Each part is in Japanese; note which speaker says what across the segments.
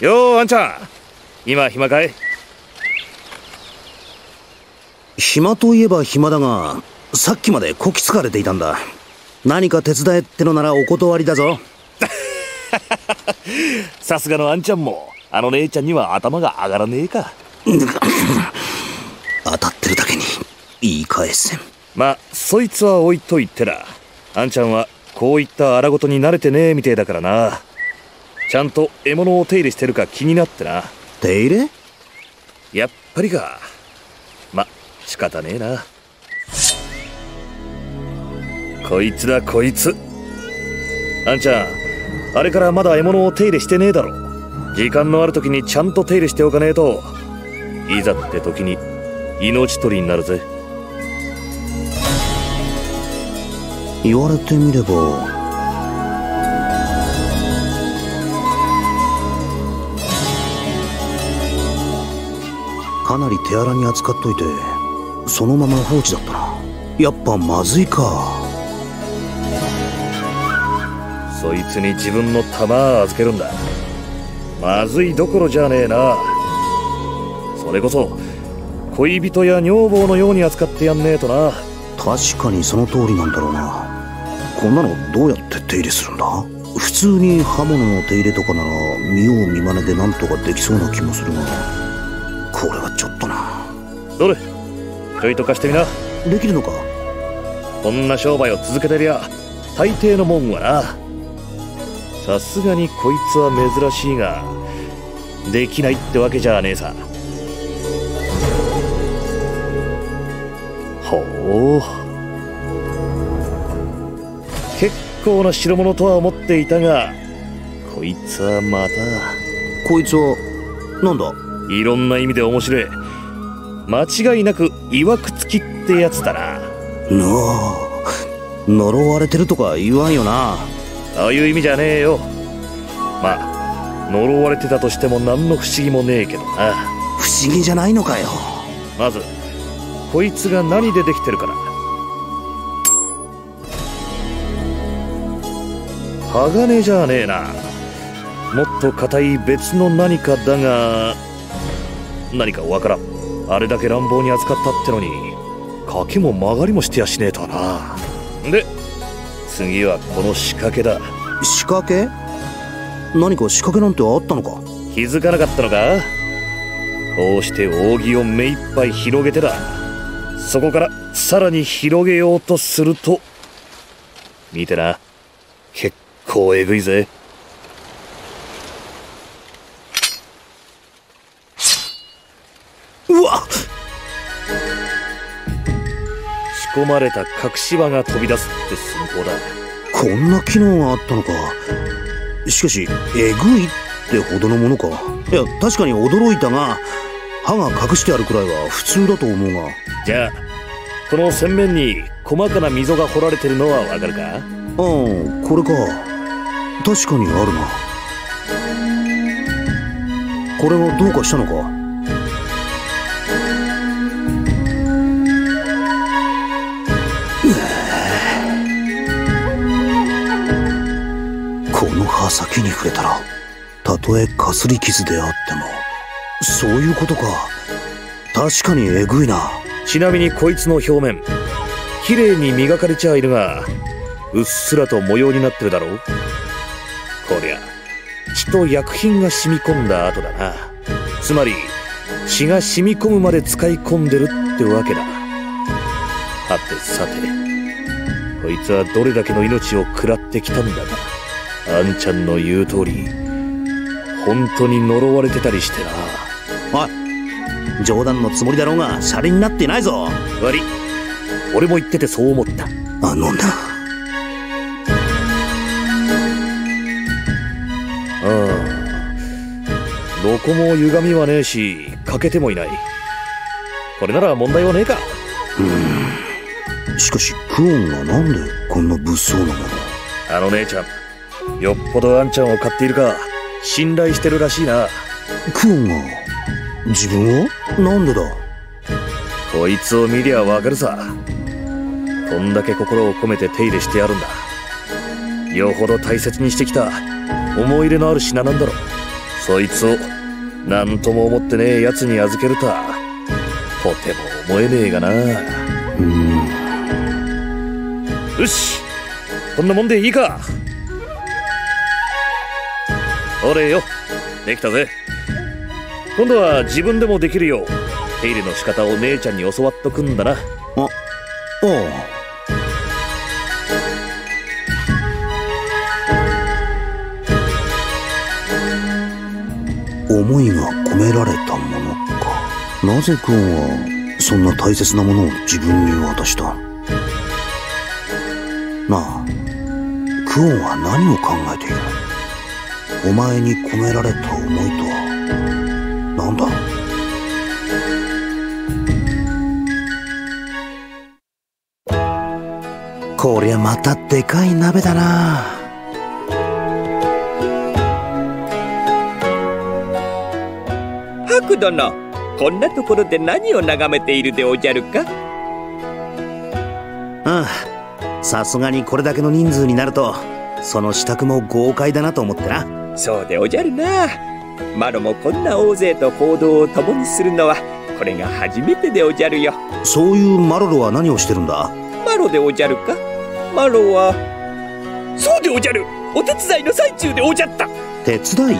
Speaker 1: ようあんちゃん。今暇かい？
Speaker 2: 暇といえば暇だがさっきまでこき使われていたんだ。何か手伝えってのならお断りだぞ。
Speaker 1: さすがのあんちゃんもあの姉ちゃんには頭が上がらねえか。
Speaker 2: 当たってるだけに言い返せん。
Speaker 1: まあそいつは置いといてら。あんちゃんはこういった荒事に慣れてねえみてえだからなちゃんと獲物を手入れしてるか気になってな。
Speaker 2: 手入れ？
Speaker 1: やっぱりか。ま仕方ねえな。こいつだこいつ。あんちゃんあれからまだ獲物を手入れしてねえだろ。時間のある時にちゃんと手入れしておかねえと。いざって時に命取りになるぜ。
Speaker 2: 言われてみればかなり手荒に扱っといてそのまま放置だったなやっぱまずいか。
Speaker 1: そいつに自分の玉預けるんだ。まずいどころじゃねえな。それこそ恋人や女房のように扱ってやんねえとな。
Speaker 2: 確かにその通りなんだろうな。こんなのどうやって手入れするんだ？普通に刃物の手入れとかなら見よう見まねでなんとかできそうな気もするがこれはちょ
Speaker 1: いと貸してみな。
Speaker 2: できるのか？
Speaker 1: こんな商売を続けてりゃ大抵のもんはな。さすがにこいつは珍しいができないってわけじゃねえさ。ほう。結構な代物とは思っていたがこいつはまた。
Speaker 2: こいつはなんだ？
Speaker 1: いろんな意味で面白い間違いなく曰くつきってやつだな。
Speaker 2: なあ呪われてるとか言わんよな。
Speaker 1: ああいう意味じゃねえよ。まあ呪われてたとしても何の不思議もねえけどな。
Speaker 2: 不思議じゃないのかよ。
Speaker 1: まずこいつが何でできてるかな鋼じゃねえな。もっと硬い別の何かだが何かわからんあれだけ乱暴に扱ったってのに賭けも曲がりもしてやしねえとな。で次はこの仕掛けだ。
Speaker 2: 仕掛け？何か仕掛けなんてあったのか？
Speaker 1: 気づかなかったのか？こうして扇を目いっぱい広げてだ。そこからさらに広げようとすると見てな。結構えぐいぜ
Speaker 2: うわ
Speaker 1: 仕込まれた隠し輪が飛び出すって寸法だ。
Speaker 2: こんな機能があったのか。しかしえぐいってほどのものか。いや確かに驚いたが歯が隠してあるくらいは普通だと思うが。
Speaker 1: じゃあこの洗面に細かな溝が掘られてるのはわかるか？
Speaker 2: ああこれか。確かにあるな。これはどうかしたのか？この刃先に触れたらたとえかすり傷であってもそういうことか。確かにえぐいな。
Speaker 1: ちなみにこいつの表面綺麗に磨かれちゃいるがうっすらと模様になってるだろう。こりゃ血と薬品が染み込んだ後だな。つまり血が染み込むまで使い込んでるってわけだ。はてさてこいつはどれだけの命を食らってきたんだがあんちゃんの言う通り本当に呪われてたりしてな。
Speaker 2: おい冗談のつもりだろうがシャレになってないぞ。
Speaker 1: 悪い。俺も言っててそう思った。
Speaker 2: あのな
Speaker 1: ああどこも歪みはねえし欠けてもいない。これなら問題はねえか。
Speaker 2: しかしクオンがなんでこんな物騒なもの？
Speaker 1: あの姉ちゃんよっぽどあんちゃんを買っているか信頼してるらしいな。
Speaker 2: クオンが自分を？なんでだ？
Speaker 1: こいつを見りゃわかるさ。こんだけ心を込めて手入れしてやるんだ。よほど大切にしてきた思い入れのある品なんだろそいつを何とも思ってねえ奴に預けるとはとても思えねえがな。
Speaker 2: うん。
Speaker 1: よしこんなもんでいいか俺よ。できたぜ。今度は自分でもできるよう手入れの仕方を姉ちゃんに教わっとくんだな。
Speaker 2: あああ思いが込められたものか。なぜクオンはそんな大切なものを自分に渡した？なあクオンは何を考えている？お前に込められた思いとは何だ？こりゃまたでかい鍋だな。
Speaker 3: ハク殿こんなところで何を眺めているでおじゃるか？
Speaker 2: うん。さすがにこれだけの人数になるとその支度も豪快だなと思ってな
Speaker 3: そうでおじゃるな。マロもこんな大勢と行動を共にするのはこれが初めてでおじゃるよ。
Speaker 2: そういうマロロは何をしてるんだ？
Speaker 3: マロでおじゃるか？マロはそうでおじゃる。お手伝いの最中でおじゃった。
Speaker 2: 手伝い？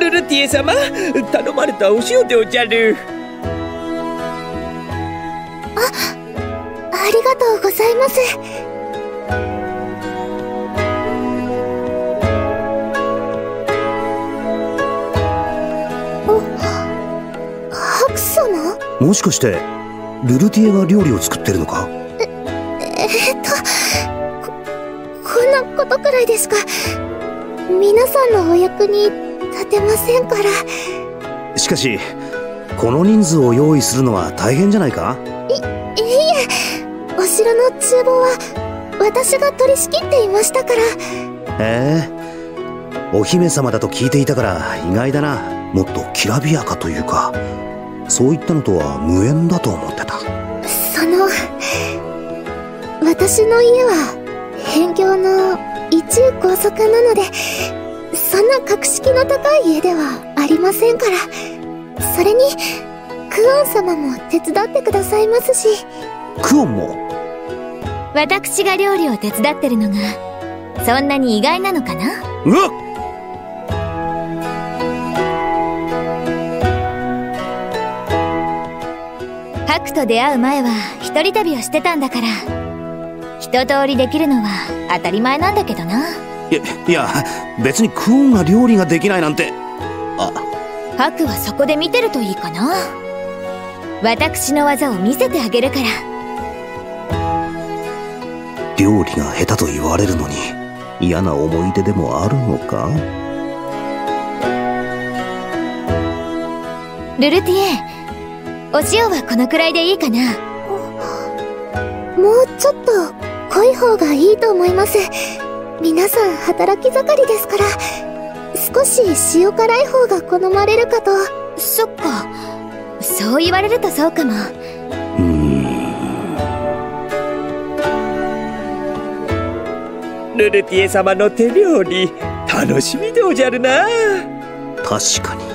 Speaker 3: ルルティエ様頼まれたお塩でおじゃる。
Speaker 4: ありがとうございます。
Speaker 2: もしかしてルルティエが料理を作ってるのか？
Speaker 4: えっと、こ、こんなことくらいですか？皆さんのお役に立てませんから。
Speaker 2: しかしこの人数を用意するのは大変じゃないか？
Speaker 4: いいえ、お城の厨房は私が取り仕切っていましたから。
Speaker 2: へえお姫様だと聞いていたから意外だなもっときらびやかというかそういったのとは無縁だと思ってた。
Speaker 4: その、私の家は、辺境の一中高速なので、そんな格式の高い家ではありませんから。それに、クオン様も手伝ってくださいますし、
Speaker 2: クオンも？
Speaker 5: 私が料理を手伝ってるのがそんなに意外なのかな？
Speaker 2: うわっ
Speaker 5: ハクと出会う前は一人旅をしてたんだから。一通りできるのは当たり前なんだけどな。い
Speaker 2: やいや別にクオンが料理ができないなんて。あ。
Speaker 5: ハクはそこで見てるといいかな。私の技を見せてあげるから。
Speaker 2: 料理が下手と言われるのに嫌な思い出でもあるのか？
Speaker 5: ルルティエお塩はこのくらいでいいかな。
Speaker 4: もうちょっと濃い方がいいと思います。皆さん働き盛りですから、少し塩辛い方が好まれるかと。
Speaker 5: そっか。そう言われるとそうかも。
Speaker 2: うーん。
Speaker 3: ルルティエ様の手料理楽しみでおじゃるな。
Speaker 2: 確かに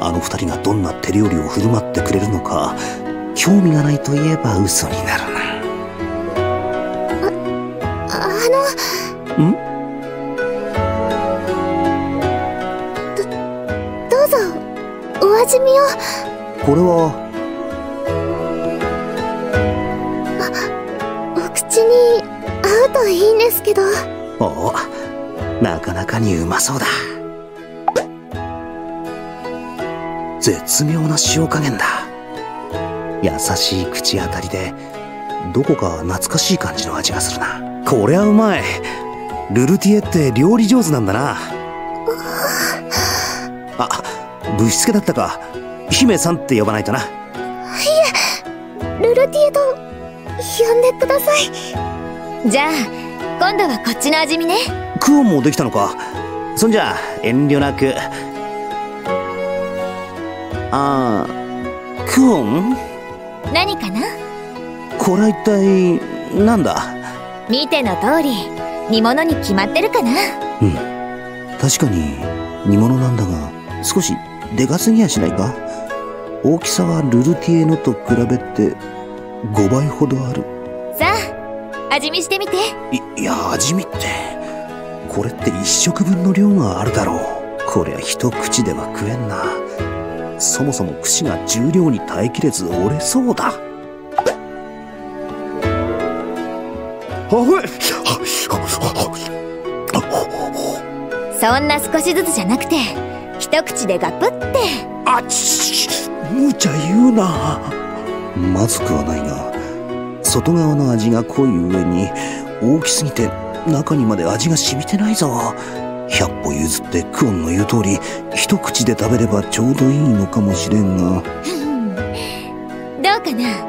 Speaker 2: あの二人がどんな手料理を振る舞ってくれるのか興味がないと言えば嘘になるな
Speaker 4: あの、
Speaker 2: ん？
Speaker 4: どうぞ、お味見を。
Speaker 2: これは？
Speaker 4: お口に合うといいんですけど。
Speaker 2: おなかなかにうまそうだ絶妙な塩加減だ。優しい口当たりでどこか懐かしい感じの味がするな。こりゃうまい。ルルティエって料理上手なんだな。あぶしつけだったか。姫さんって呼ばないとな。
Speaker 4: ルルティエと呼んでください。
Speaker 5: じゃあ今度はこっちの味見ね。
Speaker 2: クオンもできたのか。そんじゃ遠慮なくあークオン？
Speaker 5: 何かな？
Speaker 2: これは一体なんだ？
Speaker 5: 見ての通り煮物に決まってるかな？
Speaker 2: うん。確かに煮物なんだが少しでかすぎやしないか？大きさはルルティエのと比べて5倍ほどある。
Speaker 5: さあ味見してみて。
Speaker 2: いいや味見ってこれって一食分の量があるだろう。こりゃ一口では食えんなそもそも串が重量に耐えきれず折れそうだ。
Speaker 5: そんな少しずつじゃなくて一口でガプって。
Speaker 2: あち無茶言うな。まずくはないが外側の味が濃い上に大きすぎて中にまで味が染みてないぞ100歩譲ってクオンの言う通り一口で食べればちょうどいいのかもしれんが。
Speaker 5: どうかな？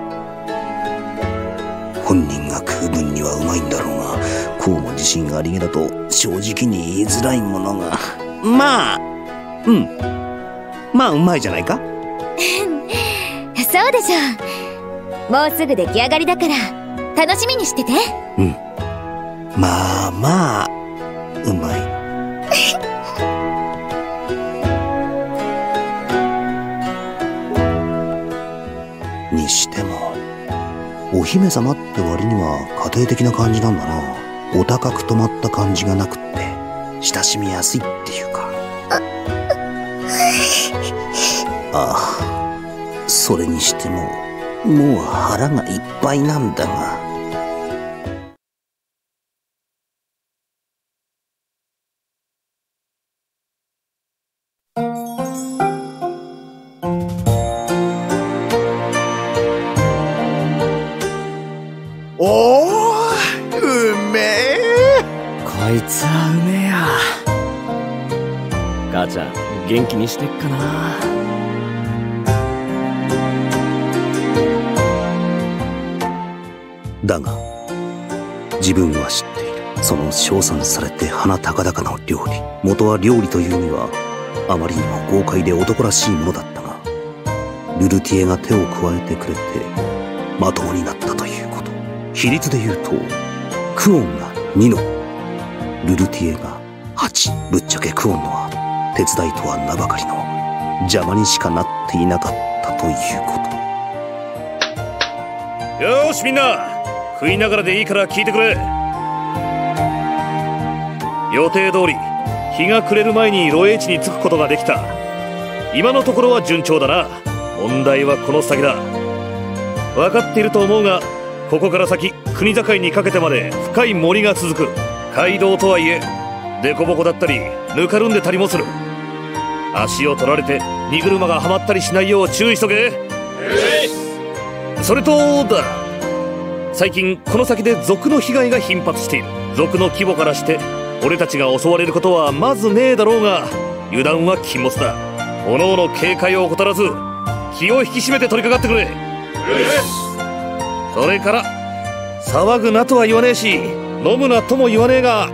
Speaker 2: 本人が食う分にはうまいんだろうがこうも自信ありげだと正直に言いづらいものが。まあうん。まあうまいじゃないか？
Speaker 5: そうでしょう。もうすぐ出来上がりだから楽しみにしてて。
Speaker 2: うん。まあまあうまいお姫様って割には家庭的な感じなんだな。お高く止まった感じがなくって親しみやすいっていうか。ああそれにしてももう腹がいっぱいなんだが。
Speaker 6: 元気にしてっかな。
Speaker 2: だが自分は知っている。その称賛されて鼻高々の料理。元は料理というにはあまりにも豪快で男らしいものだったがルルティエが手を加えてくれてまともになったということ。比率で言うとクオンが2のルルティエが8ぶっちゃけクオンのは手伝いとは名ばかりの邪魔にしかなっていなかったということ。
Speaker 1: よしみんな。食いながらでいいから聞いてくれ。予定通り日が暮れる前に露営地に着くことができた。今のところは順調だな。問題はこの先だ。分かっていると思うがここから先国境にかけてまで深い森が続く。街道とはいえ凸凹だったりぬかるんでたりもする。足を取られて荷車がはまったりしないよう注意しとけ。それとだ。最近この先で賊の被害が頻発している。賊の規模からして俺たちが襲われることはまずねえだろうが油断は禁物だ。各々警戒を怠らず気を引き締めて取り掛かってくれ。それから騒ぐなとは言わねえし飲むなとも言わねえが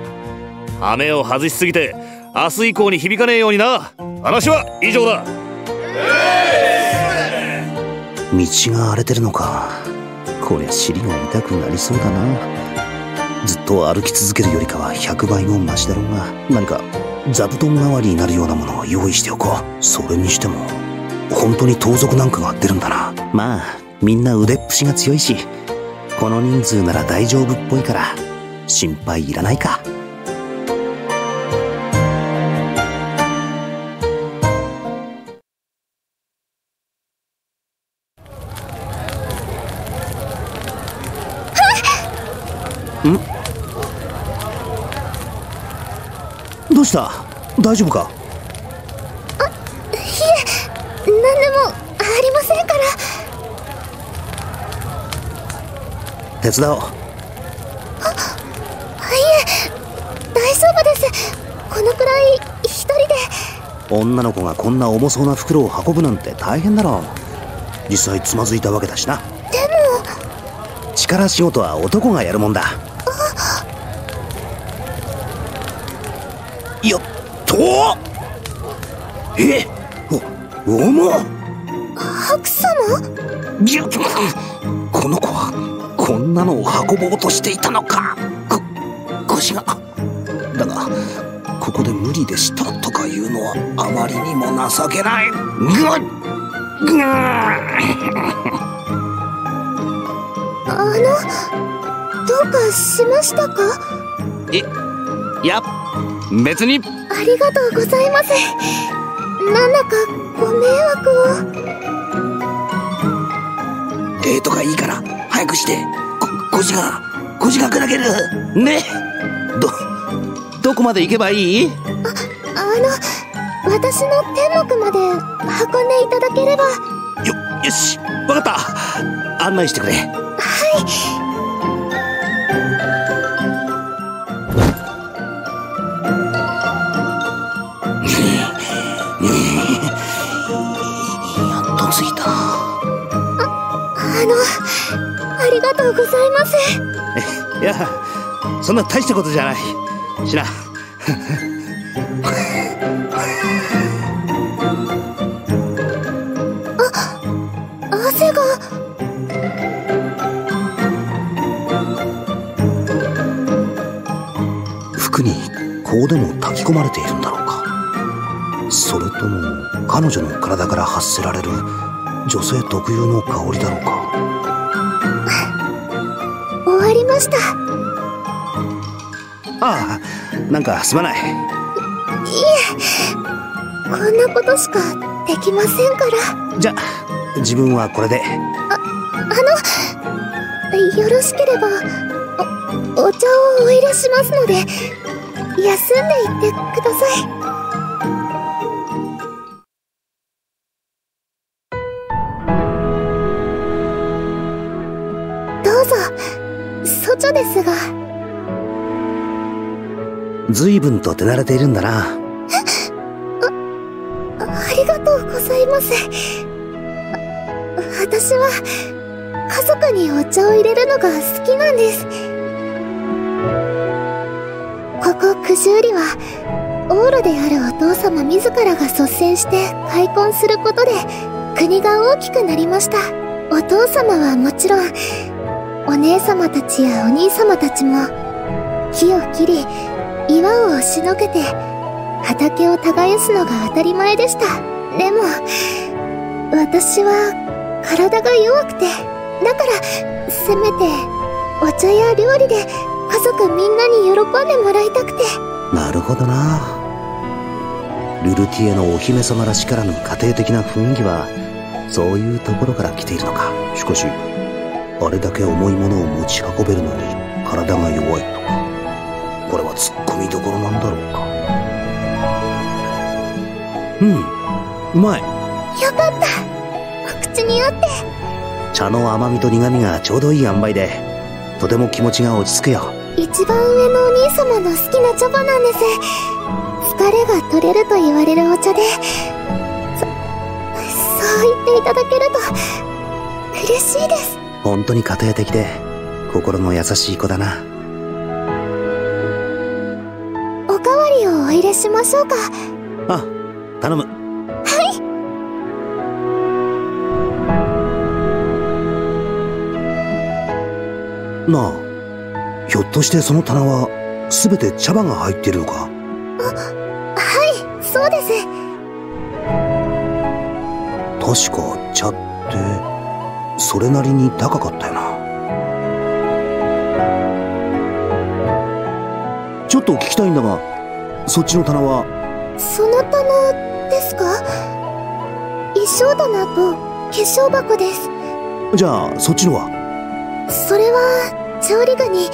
Speaker 1: 羽を外しすぎて明日以降に響かねえようにな。話は以上だ。
Speaker 2: 道が荒れてるのか。こりゃ尻が痛くなりそうだな。ずっと歩き続けるよりかは100倍もマシだろうが。何か座布団代わりになるようなものを用意しておこう。それにしても本当に盗賊なんかが出るんだな。まあみんな腕っぷしが強いしこの人数なら大丈夫っぽいから心配いらないか。どうした？大丈夫か？
Speaker 4: 何でもありませんから。
Speaker 2: 手伝おう。
Speaker 4: 大丈夫です。このくらい一人で。
Speaker 2: 女の子がこんな重そうな袋を運ぶなんて大変だろう。実際つまずいたわけだしな。
Speaker 4: でも。
Speaker 2: 力仕事は男がやるもんだよっとえお重っ
Speaker 4: 白様？
Speaker 2: ぎゅっこの子はこんなのを運ぼうとしていたのか。こ腰が。だがここで無理でしたとか言うのはあまりにも情けない。ぐっぐ
Speaker 4: あのどうかしましたか？
Speaker 2: いや別に。
Speaker 4: ありがとうございます。なんだかご迷惑を。
Speaker 2: ええとかいいから早くして。こ腰が腰が砕ける。ね。どどこまで行けばいい？
Speaker 4: あの私の天目まで運んでいただければ。
Speaker 2: よよしわかった。案内してくれ。や
Speaker 4: りがとうございます。
Speaker 2: いやそんな大したことじゃない。しな。
Speaker 4: 汗が。
Speaker 2: 服にこうでも炊き込まれているんだろうか。それとも彼女の体から発せられる女性特有の香りだろうか
Speaker 4: りました。
Speaker 2: ああなんかすまない。
Speaker 4: こんなことしかできませんから。
Speaker 2: じゃ自分はこれで。
Speaker 4: よろしければおお茶をお入れしますので休んでいってください
Speaker 2: 随分と手慣れているんだな。
Speaker 4: ありがとうございます。私は家族にお茶を入れるのが好きなんです。ここ九十里はオールであるお父様自らが率先して開墾することで国が大きくなりました。お父様はもちろんお姉様たちやお兄様たちも木を切り岩を押しのけて畑を耕すのが当たり前でした。でも私は体が弱くてだからせめてお茶や料理で家族みんなに喜んでもらいたくて。
Speaker 2: なるほどな。ルルティエのお姫様らしからぬ家庭的な雰囲気はそういうところから来ているのか。しかしあれだけ重いものを持ち運べるのに体が弱いとか。ツッコミどころなんだろうか。うんうまい。
Speaker 4: よかった。お口に合って。
Speaker 2: 茶の甘みと苦みがちょうどいい塩梅でとても気持ちが落ち着くよ。
Speaker 4: 一番上のお兄様の好きな茶葉なんです。疲れが取れると言われるお茶でそそう言っていただけると嬉しいです。
Speaker 2: 本当に家庭的で心の優しい子だな
Speaker 4: お入れしましょうか。
Speaker 2: あ頼む。なあひょっとしてその棚は全て茶葉が入っているのか？
Speaker 4: はいそうです。
Speaker 2: 確か茶ってそれなりに高かったよな。ちょっと聞きたいんだがそっちの棚は？
Speaker 4: その棚ですか？衣装棚と化粧箱です。
Speaker 2: じゃあそっちのは？
Speaker 4: それは調理具に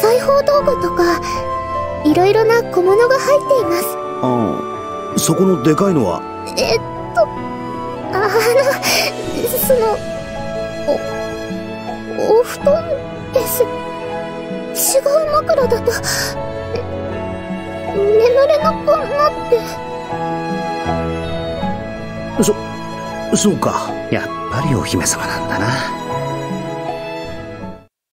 Speaker 4: 裁縫道具とかいろいろな小物が入っています。
Speaker 2: ああそこのでかいのは？
Speaker 4: えっとあのそのおお布団です。違う枕だとれなくなって。
Speaker 2: そそうか。やっぱりお姫様なんだな。